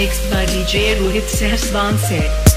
Mixed by DJ Rohit Sehswan se.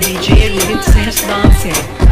DJ Rohit Seh's dancing.